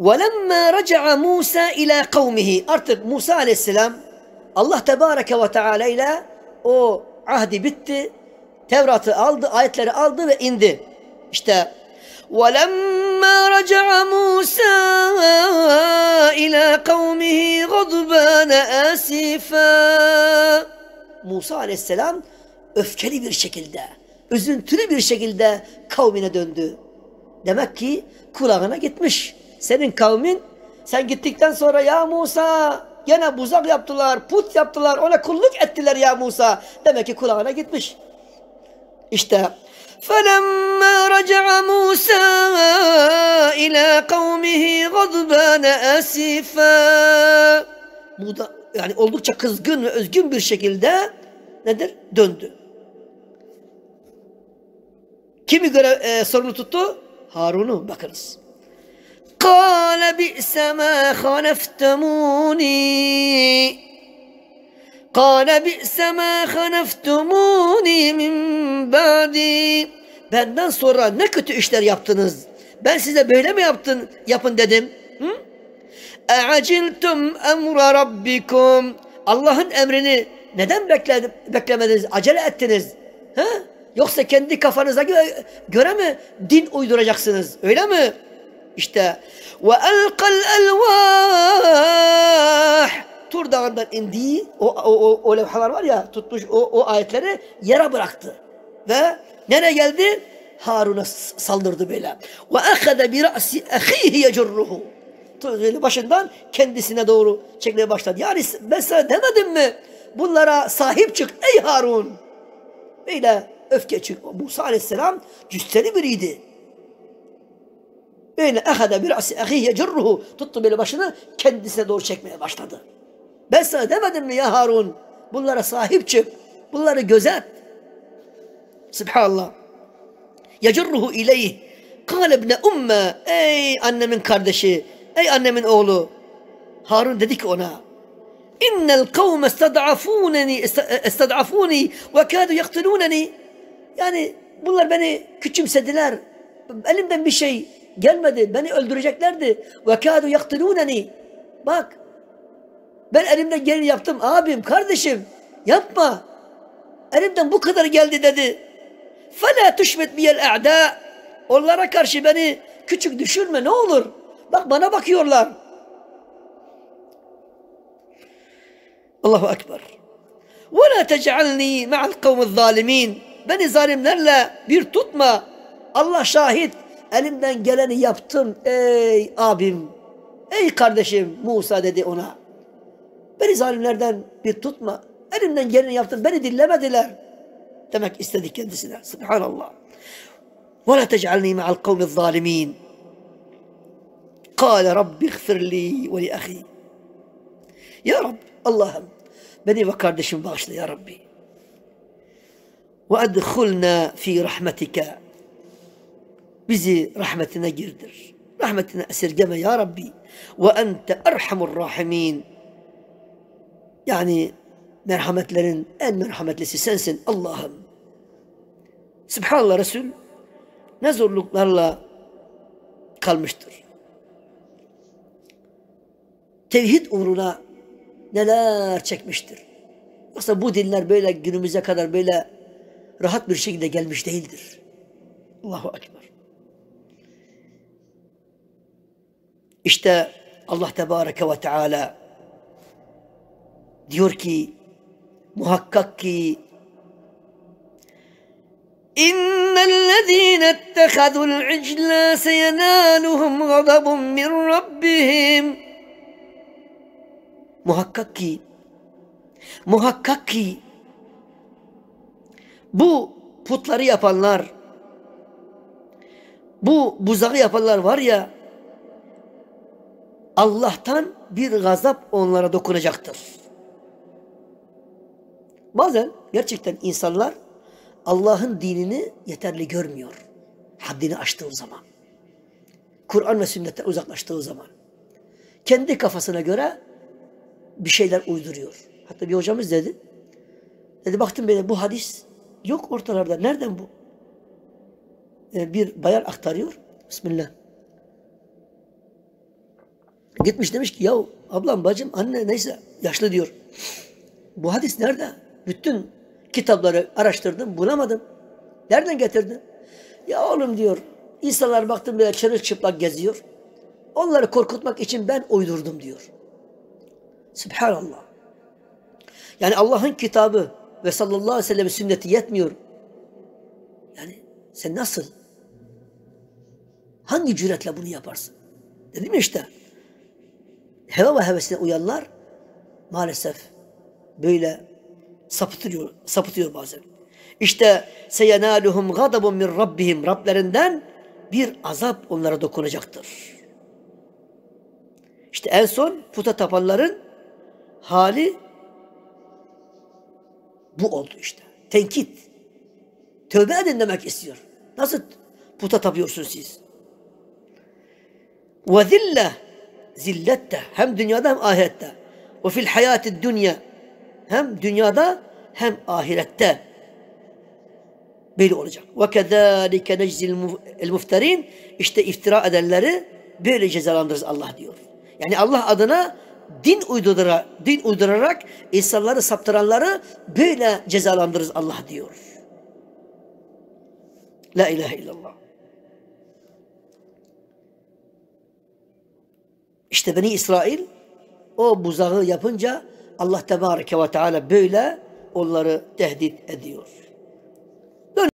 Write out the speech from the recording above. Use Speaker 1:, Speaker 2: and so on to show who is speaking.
Speaker 1: وَلَمَّا رَجَعَ مُوسَى إِلَى قَوْمِهِ Artık Musa aleyhisselam Allah Tebareke ve Teala ile o ahdi bitti. Tevrat'ı aldı, ayetleri aldı ve indi. İşte وَلَمَّا رَجَعَ مُوسَى إِلَى قَوْمِهِ غَضْبَانَ آسِفًا Musa aleyhisselam öfkeli bir şekilde, üzüntülü bir şekilde kavmine döndü. Demek ki kulağına gitmiş. Senin kavmin sen gittikten sonra ya Musa gene buzak yaptılar, put yaptılar, ona kulluk ettiler ya Musa. Demek ki kulağına gitmiş. İşte فَلَمَّا رَجَعَ مُوسَى إِلَى قَوْمِهِ غَضْبَانَ أَسِفًا Bu da yani oldukça kızgın ve özgün bir şekilde nedir? Döndü. Kimi göre e, sorumlu tuttu? Harun'u bakınız. قال بئس ما خنفتموني قال بئس ما خنفتموني من بعدي Benden sonra ne kötü işler yaptınız. Ben size böyle mi yaptın, yapın dedim. Hı? اَعَجِلْتُمْ اَمْرَ رَبِّكُمْ Allah'ın emrini neden bekledim, beklemediniz, acele ettiniz? Ha? Yoksa kendi kafanıza göre, göre mi din uyduracaksınız? Öyle mi? İşte ve elqal elvah Tur dağından indiği o, o, o, o levhalar var ya tutmuş o, o ayetleri yere bıraktı. Ve nereye geldi? Harun'a saldırdı böyle. Ve ehade bi ra'si ahihi yecurruhu. Başından kendisine doğru çekmeye başladı. Yani ben sana demedim mi? Bunlara sahip çık ey Harun. Böyle öfke çık. Musa aleyhisselam cüsseli biriydi. Öyle ehade bir ra'si ahihi yecurruhu. Tuttu böyle başını kendisine doğru çekmeye başladı. Ben sana demedim mi ya Harun? Bunlara sahip çık. Bunları gözet. Subhanallah. Yecurruhu ileyh. Kale ibne umme. Ey annemin kardeşi. Ey annemin oğlu. Harun dedi ki ona. İnnel kavme istad'afuneni istad'afuni ve kâdu yaktilûneni. Yani bunlar beni küçümsediler. Elimden bir şey gelmedi. Beni öldüreceklerdi. Ve kâdu yaktilûneni. Bak. Ben elimden geleni yaptım. Abim, kardeşim. Yapma. Elimden bu kadar geldi dedi. فَلَا تُشْمِتْ بِيَ الْاَعْدَاء Onlara karşı beni küçük düşürme ne olur. Bak bana bakıyorlar. Allahu Ekber. وَلَا تَجْعَلْنِي مَعَ الْقَوْمِ الظَّالِمِينَ Beni zalimlerle bir tutma. Allah şahit. Elimden geleni yaptım ey abim. Ey kardeşim Musa dedi ona. Beni zalimlerden bir tutma. Elimden geleni yaptım. Beni dinlemediler. Demek istedi kendisine. Subhanallah. Ve la tec'alni ma'al kavmi zalimin. Kale Rabbi gfirli ve li ahi. Ya Rabbi Allah'ım beni ve kardeşim bağışla ya Rabbi. Ve edhulna fi rahmetike Bizi rahmetine girdir. Rahmetine esirgeme ya Rabbi. Ve ente erhamur rahimin. Yani merhametlerin en merhametlisi sensin Allah'ım. Subhanallah Resul ne zorluklarla kalmıştır. Tevhid uğruna neler çekmiştir. Yoksa bu dinler böyle günümüze kadar böyle rahat bir şekilde gelmiş değildir. Allahu Ekber. İşte Allah Tebareke ve Teala diyor ki muhakkak ki İnnellezîne ettehadul iclâ seyenâluhum gazabun min rabbihim. Muhakkak ki muhakkak ki bu putları yapanlar bu buzağı yapanlar var ya Allah'tan bir gazap onlara dokunacaktır. Bazen gerçekten insanlar Allah'ın dinini yeterli görmüyor. Haddini aştığı zaman. Kur'an ve sünnetten uzaklaştığı zaman. Kendi kafasına göre bir şeyler uyduruyor. Hatta bir hocamız dedi. Dedi baktım böyle bu hadis yok ortalarda. Nereden bu? Ee, bir bayan aktarıyor. Bismillah. Gitmiş demiş ki ya ablam bacım anne neyse yaşlı diyor. Bu hadis nerede? Bütün kitapları araştırdım bulamadım. Nereden getirdin? Ya oğlum diyor insanlar baktım böyle çırılçıplak geziyor. Onları korkutmak için ben uydurdum diyor. Subhanallah. Yani Allah'ın kitabı ve sallallahu aleyhi ve sellem sünneti yetmiyor. Yani sen nasıl? Hangi cüretle bunu yaparsın? Dedim işte. Heva ve hevesine uyanlar maalesef böyle sapıtıyor, sapıtıyor bazen. İşte seyenaluhum gadabun min rabbihim Rablerinden bir azap onlara dokunacaktır. İşte en son puta tapanların hali bu oldu işte. Tenkit. Tövbe edin demek istiyor. Nasıl puta tapıyorsunuz siz? Ve zillette hem dünyada hem ahirette. Ve fil hayati dünya hem dünyada hem ahirette böyle olacak. Ve kezalike neczil mufterin işte iftira edenleri böyle cezalandırırız Allah diyor. Yani Allah adına din uydurarak, din uydurarak insanları saptıranları böyle cezalandırırız Allah diyor. La ilahe illallah. İşte Beni İsrail o buzağı yapınca Allah Tebareke ve Teala böyle onları tehdit ediyor.